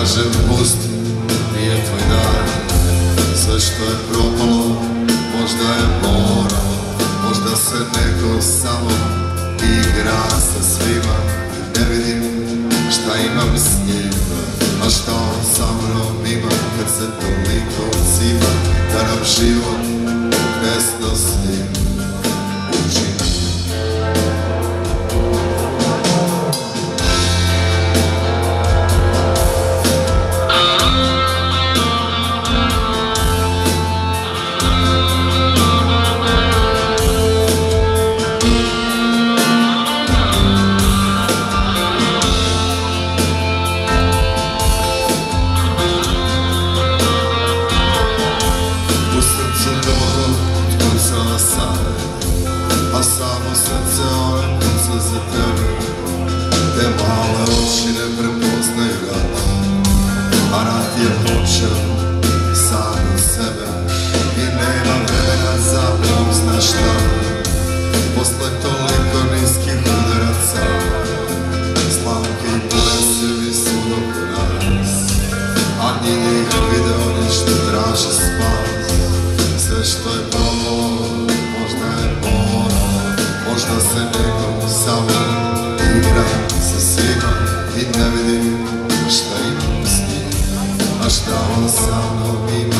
Kažem pusti, nije tvoj dan Sve što je propalo, možda je moralo Možda se neko samo igra sa svima. Ne vidim šta imam s njima A šta on sa mnom ima Kad se toliko cima Da nam život besnosnim učini until it misses the devil. Them all ocean daleko samo igram sa svima i ne vidim šta imam s njim, a šta on sa mnom ima.